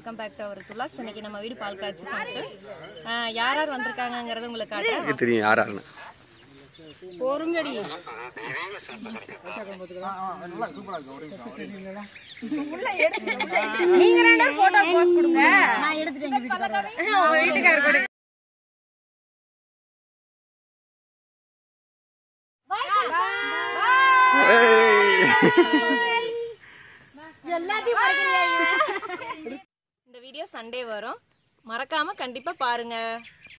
Welcome back to our துலாக்ஸ் இன்னைக்கு நம்ம வீடு பால் காய்ச்சி யார் யார் வந்திருக்காங்கங்கிறத உங்களுக்கு காட்டுறேன். தெரியும் யார் யாருன்னு. பொறுங்கடி. நீங்க ரெண்டு போட்டோ போஸ்ட் கொடுங்க. நான் எடுத்துட்டேன் வீட்டுக்காரர் கொடுங்க இந்த வீடியோ சண்டே வரும். மறக்காம கண்டிப்பா பாருங்க.